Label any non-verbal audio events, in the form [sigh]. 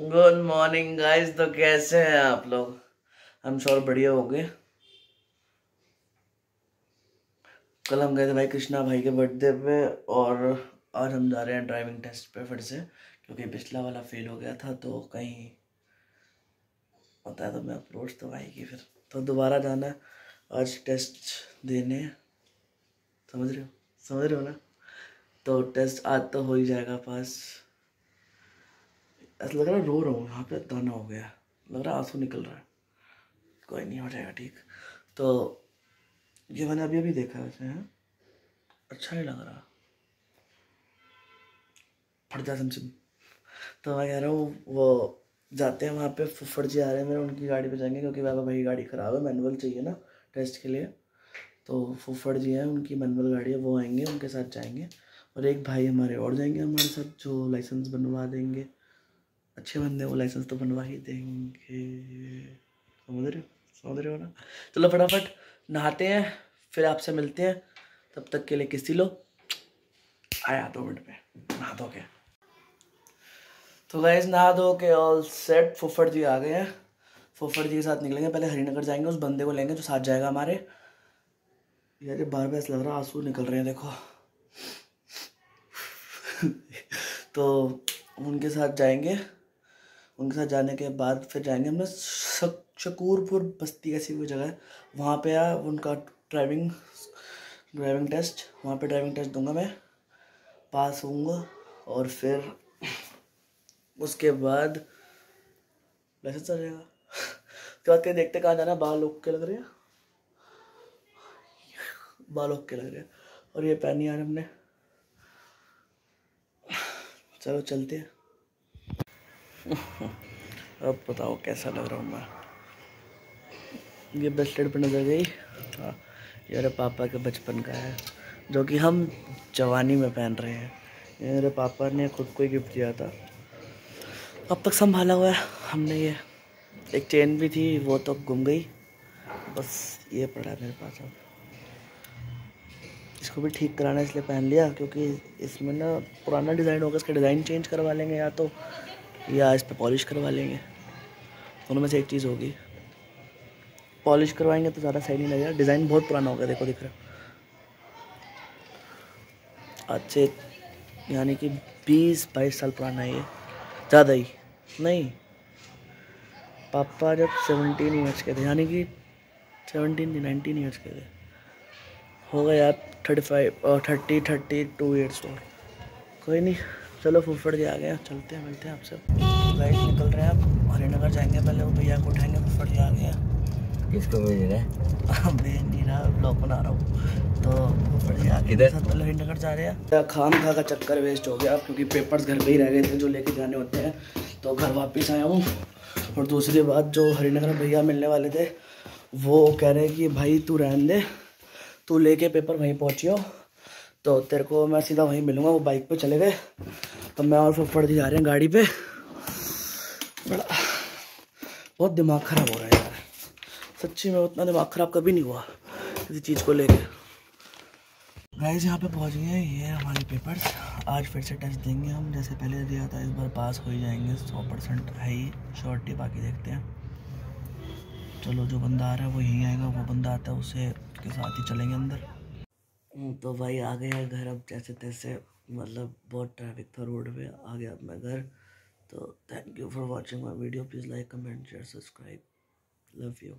Good morning guys तो कैसे हैं आप लोग? हम श्योर बढ़िया हो गए कल हम गए थे भाई कृष्णा भाई के बर्थडे पे और आज हम जा रहे हैं ड्राइविंग टेस्ट पे फिर से, क्योंकि पिछला वाला फेल हो गया था तो कहीं होता है तो मैं अप्रोच तो आएगी फिर। तो दोबारा जाना है। आज टेस्ट देने। समझ रहे हो? समझ रहे हो ना? तो टेस्ट आज तो हो ही जाएगा पास ऐसा लग रहा है रो रहा हूँ, यहाँ पे दाना हो गया। लग रहा है आँसू निकल रहा है। कोई नहीं, हो जाएगा ठीक। तो ये मैंने अभी अभी देखा वैसे है। अच्छा ही लग रहा। फट जा समझ। तो मैं कह रहा हूँ, वो जाते हैं वहाँ पे, फुफड़ जी आ रहे हैं, मेरे उनकी गाड़ी पे जाएँगे, क्योंकि बाबा भाई गाड़ी ख़राब है, मैनुअल चाहिए ना, टेस्ट के लिए। तो फुफड़ जी हैं, उनकी मैनुअल गाड़ी है, वो आएँगे, उनके साथ जाएँगे। और एक भाई हमारे और जाएँगे हमारे साथ, जो लाइसेंस बनवा देंगे। अच्छे बंदे, वो लाइसेंस तो बनवा ही देंगे। समझ रहे समझ रहे हो ना? चलो फटाफट, नहाते हैं, फिर आपसे मिलते हैं। तब तक के लिए किसी लो। आया दो मिनट में। नहा दो के। तो गैस नहा दो के ऑल सेट फुफड़ जी आ गए हैं। फुफड़ जी के साथ निकलेंगे। पहले हरिनगर जाएँगे, उस बंदे को लेंगे जो साथ जाएगा हमारे। यार बार बार ऐसा लग रहा आँसू निकल रहे हैं, देखो। [laughs] तो उनके साथ जाएँगे। उनके साथ जाने के बाद फिर जाएँगे हमने शकूरपुर बस्ती ऐसी कोई जगह है। वहाँ पे आ उनका ड्राइविंग ड्राइविंग टेस्ट वहाँ पे ड्राइविंग टेस्ट दूँगा मैं, पास होऊँगा और फिर उसके बाद लाइसेंस आ जाएगा। उसके बाद कहीं देखते कहाँ जाना बाल लोग के लग रहे हैं। बाल के लग रहे हैं और ये पहनी यार हमने। चलो चलते हैं। [laughs] अब बताओ कैसा लग रहा हूँ मैं? ये ब्रेसलेट पर नज़र गई। हाँ ये मेरे पापा के बचपन का है, जो कि हम जवानी में पहन रहे हैं। ये मेरे पापा ने खुद को ही गिफ्ट दिया था। अब तक संभाला हुआ है हमने ये। एक चेन भी थी, वो तो गुम गई। बस ये पड़ा है मेरे पास अब। इसको भी ठीक कराना इसलिए पहन लिया, क्योंकि इसमें ना पुराना डिज़ाइन होगा, इसका डिज़ाइन चेंज करवा लेंगे या तो या इस पर पॉलिश करवा लेंगे। दोनों में से एक चीज़ होगी। पॉलिश करवाएँगे तो ज़्यादा सही नहीं लगेगा। डिज़ाइन बहुत पुराना होगा देखो दिख रहा आज से यानी कि बीस बाईस साल पुराना है ये। ज़्यादा ही। नहीं। पापा जब सेवनटीन ईयर्स के थे, यानी कि सेवनटीन नाइनटीन ईयर्स के थे। हो गया यार thirty five thirty thirty two years और कोई नहीं। चलो फुफड़ जी आ गए चलते हैं मिलते हैं आपसे गाइस निकल रहे हैं आप हरिनगर जाएँगे पहले वो भैया को उठाएँगे फुफड़ जी आ गए किसको भेज रहे हैं? भेज नहीं रहा ब्लॉग बना रहा हूँ। तो फुफड़ जी आ साथ पहले हरिनगर जा रहे हैं। खाम खा का चक्कर वेस्ट हो गया क्योंकि पेपर्स घर पर ही रह गए थे जो लेके जाने होते हैं। तो घर वापस आया हूँ। और दूसरी बात जो हरिनगर भैया मिलने वाले थे वो कह रहे हैं कि भाई तू रहन दे। तू लेके पेपर वहीं पहुँचियो। तो तेरे को मैं सीधा वहीं मिलूँगा, वो बाइक पे चले गए। तो मैं और फुफड़ जी जा रहे हैं गाड़ी पे। बड़ा, बहुत दिमाग ख़राब हो रहा है यार। सच्ची में उतना दिमाग ख़राब कभी नहीं हुआ किसी चीज़ को लेकर गाइस यहाँ पे पहुँच गए ये हमारे पेपर्स आज फिर से टेस्ट देंगे हम। जैसे पहले दिया था इस बार पास हो ही जाएँगे। सौ परसेंट है ही श्योरिटी बाकी देखते हैं। चलो, जो बंदा आ रहा है, वो यहीं आएगा। वो बंदा आता है, उसे के साथ ही चलेंगे अंदर। तो भाई आ गया घर। अब जैसे तैसे मतलब बहुत ट्रैफ़िक था रोड पे, आ गया अब मैं घर। तो thank you for watching my video please like comment share subscribe love you